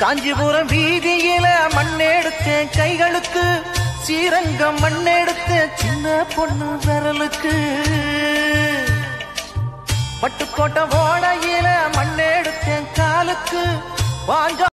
காஞ்சிபுரம் வீதியில மண்ணெடுத்தேன் கைகளுக்கு. ஸ்ரீரங்கம் மண்ணெடுத்தேன் சின்ன பொண்ணு விரலுக்கு. பட்டுக்கோட்டை ஓடையில மண்ணெடுத்தேன் காலுக்கு. வாங்க